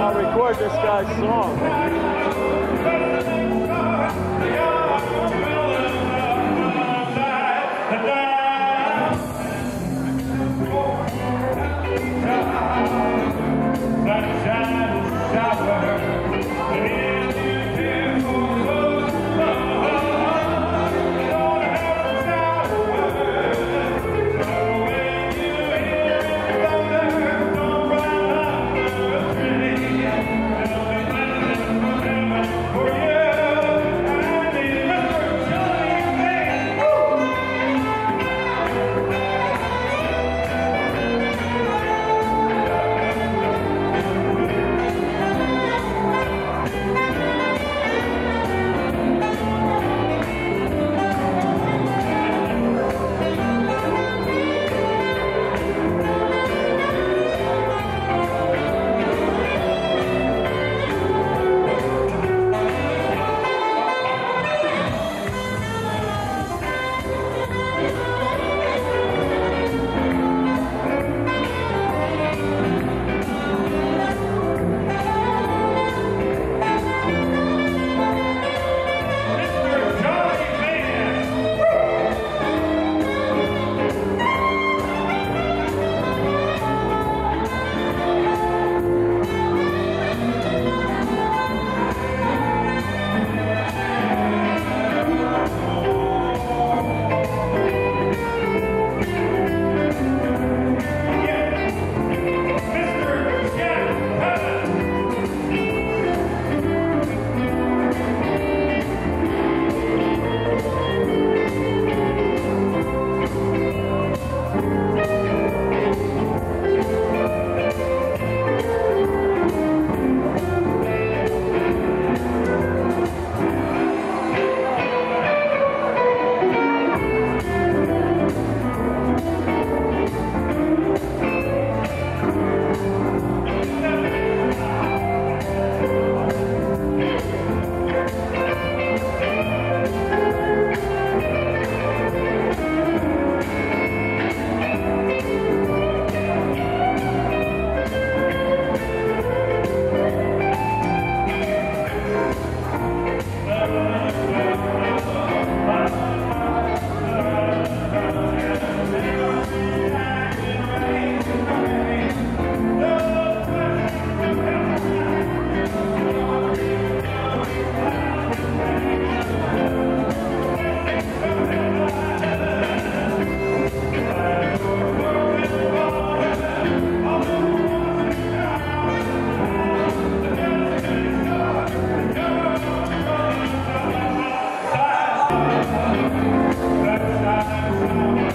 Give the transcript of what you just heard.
I'll record this guy's song. Thank you.